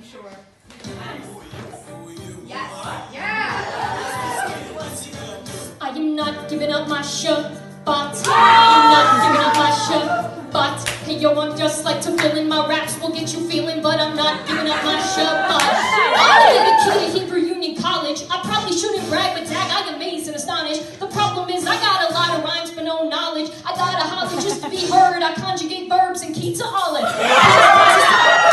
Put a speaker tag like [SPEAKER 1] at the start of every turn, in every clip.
[SPEAKER 1] I'm sure.
[SPEAKER 2] Yes. Yeah.
[SPEAKER 3] I am not giving up my shit, but I am not giving up my shit, but hey yo, I'm just like to fill in my raps will get you feeling, but I'm not giving up my shit, but I am the kid at Hebrew Union College. I probably shouldn't brag, but tag, I amaze and astonish. The problem is I got a lot of rhymes but no knowledge. I gotta holler just to be heard. I conjugate verbs and key to olive.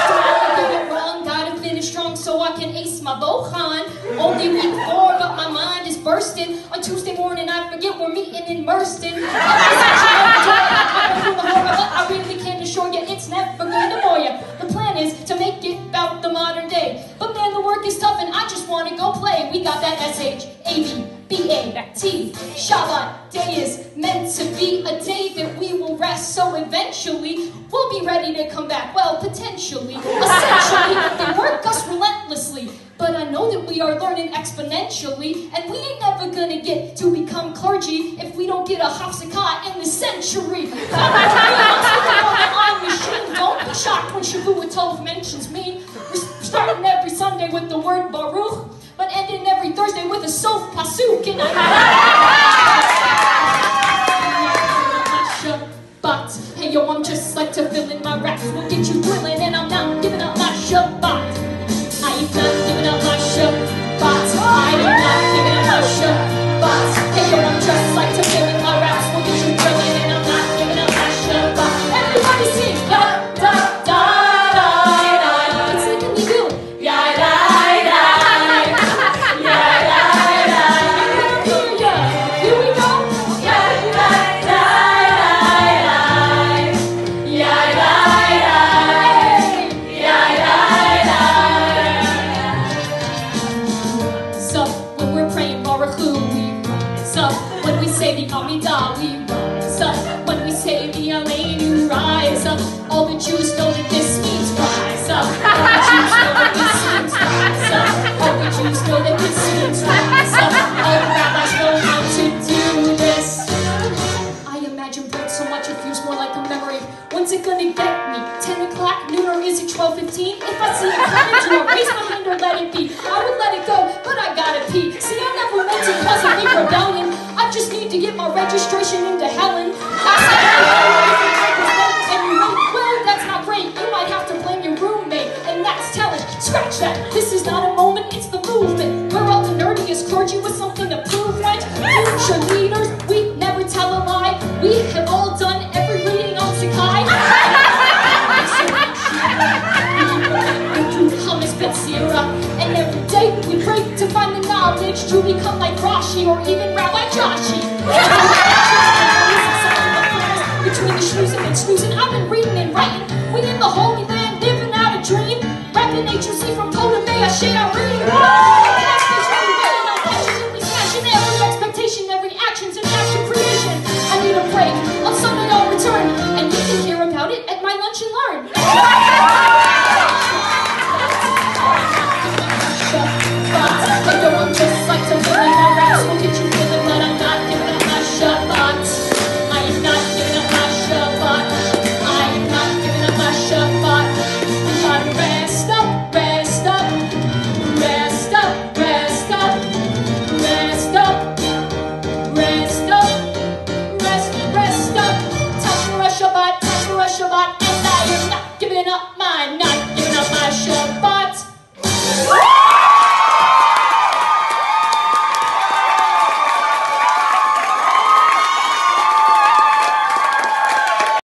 [SPEAKER 3] Don't get it wrong, gotta finish strong so I can ace my Bohan. Only week four, but my mind is bursting. On Tuesday morning, I forget we're meeting in Merston. I really can't assure you it's never going to bore you. The plan is to make it about the modern day. But man, the work is tough and I just want to go play. We got that S-H, A-B, B-A-T. Shabbat day is meant to be a day that we rest. So eventually, we'll be ready to come back. Well, potentially. Essentially, they work us relentlessly. But I know that we are learning exponentially, and we ain't never gonna get to become clergy if we don't get a Hafsakah in the century. Don't be shocked when Shavuot Tov mentions me. We're starting every Sunday with the word Baruch, but ending every Thursday with a Sof Pasuk, and I like to fill in my raps. Will get you thrilling, and I'm not giving up my Shabbat. Up. When we say the Amidah, we rise up. When we say the Aleinu, rise up. All the Jews know that this means rise up. All the Jews know that this means rise up. All the Jews know that this means rise up. All the rabbis know how to do this. I imagine bread so much it feels more like a memory. When's it gonna get me? 10 o'clock, noon, or is it 12.15? If I see it To get my registration into Helen. Said, "Hey, and you that's not great. You might have to blame your roommate, and that's telling. Scratch that. This is not a moment, it's the movement. We're all the nerdiest clergy with something to prove, right? Future leaders, we never tell a lie. We have all done every reading on Sakai. And every day we pray to find the knowledge to become like Rashi or even in Shabbat, and I am not giving up my not giving up my Shabbat.